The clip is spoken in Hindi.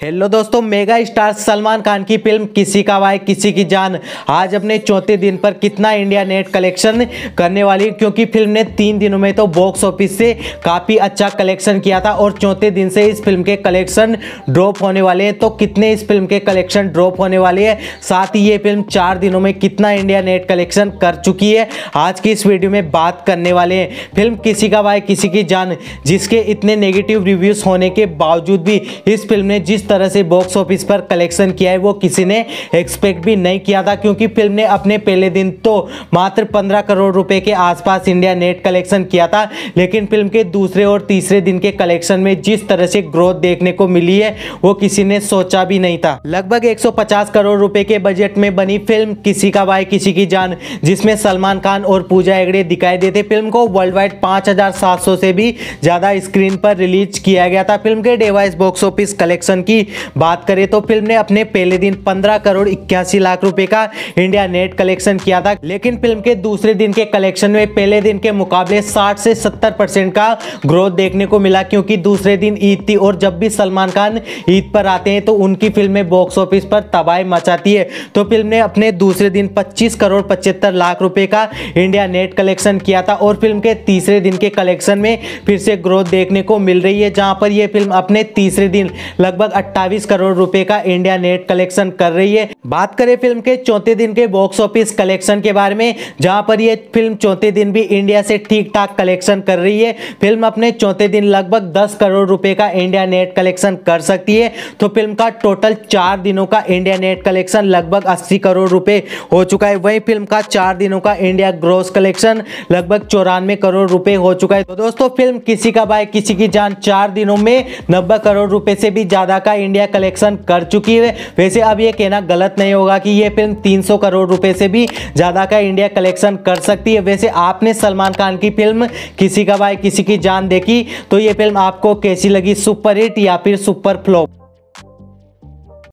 हेलो दोस्तों मेगा स्टार सलमान खान की फ़िल्म किसी का भाई, किसी की जान। आज अपने चौथे दिन पर कितना इंडिया नेट कलेक्शन करने वाली है? क्योंकि फ़िल्म ने तीन दिनों में तो बॉक्स ऑफ़िस से काफ़ी अच्छा कलेक्शन किया था और चौथे दिन से इस फ़िल्म के कलेक्शन ड्रॉप होने वाले हैं। तो कितने इस फ़िल्म के कलेक्शन ड्रॉप होने वाले हैं? साथ ही ये फ़िल्म चार दिनों में कितना इंडिया नेट कलेक्शन कर चुकी है? आज की इस वीडियो में बात करने वाले हैं। फ़िल्म किसी का भाई, किसी की जान, जिसके इतने नेगेटिव रिव्यूज़ होने के बावजूद भी इस फ़िल्म ने जिस तरह से बॉक्स ऑफ़िस पर कलेक्शन किया है, वो किसी ने एक्सपेक्ट भी नहीं किया था, क्योंकि फ़िल्म ने अपने पहले दिन तो मात्र पंद्रह करोड़ रुपए के आसपास इंडिया नेट कलेक्शन किया था, लेकिन फ़िल्म के दूसरे और तीसरे दिन के कलेक्शन में जिस तरह से ग्रोथ देखने को मिली है, वो किसी ने सोचा भी नहीं था। लगभग 150 करोड़ रुपए के बजट में बनी फ़िल्म किसी का भाई, किसी की जान, जिसमें सलमान खान और पूजा एगड़े दिखाई देते। फ़िल्म को वर्ल्ड वाइड पाँच से भी ज़्यादा स्क्रीन पर रिलीज़ किया गया था। फ़िल्म के डिवाइस बॉक्स ऑफ़िस कलेक्शन की बात करें तो फ़िल्म ने अपने पहले दिन 15 करोड़ इक्यासी लाख रुपए का इंडिया नेट कलेक्शन किया था। लेकिन फ़िल्म के दूसरे दिन के कलेक्शन में पहले दिन के मुकाबले 60 से 70 परसेंट का ग्रोथ देखने को मिला, क्योंकि दूसरे दिन ईद थी और जब भी सलमान खान ईद पर आते हैं तो उनकी फ़िल्में बॉक्स ऑफ़िस पर तबाही मचाती है। तो फ़िल्म ने अपने दूसरे दिन पच्चीस करोड़ पचहत्तर लाख रुपए का इंडिया नेट कलेक्शन किया था और फ़िल्म के तीसरे दिन के कलेक्शन में फिर से ग्रोथ देखने को मिल रही है, जहाँ पर यह फ़िल्म अपने तीसरे दिन लगभग अट्ठाईस करोड़ रुपए का इंडिया नेट कलेक्शन कर रही है। बात करें फ़िल्म के चौथे दिन के बॉक्स ऑफ़िस कलेक्शन के बारे में, जहाँ पर यह फ़िल्म चौथे दिन भी इंडिया से ठीक ठाक कलेक्शन कर रही है। फ़िल्म अपने चौथे दिन लगभग 10 करोड़ रुपए का इंडिया नेट कलेक्शन कर सकती है। तो फ़िल्म का टोटल चार दिनों का इंडिया नेट कलेक्शन लगभग अस्सी करोड़ रुपए हो चुका है। वही फ़िल्म का चार दिनों का इंडिया ग्रोस कलेक्शन लगभग चौरानवे करोड़ रुपए हो चुका है। तो दोस्तों, फ़िल्म किसी का बाय किसी की जान चार दिनों में नब्बे करोड़ रुपए से भी ज़्यादा का इंडिया कलेक्शन कर चुकी है। वैसे अब ये कहना गलत नहीं होगा कि ये फ़िल्म 300 करोड़ रुपए से भी ज़्यादा का इंडिया कलेक्शन कर सकती है। वैसे आपने सलमान खान की फ़िल्म, किसी का भाई, किसी की जान देखी तो ये फ़िल्म आपको कैसी लगी? सुपर हिट या फिर सुपर फ्लॉप?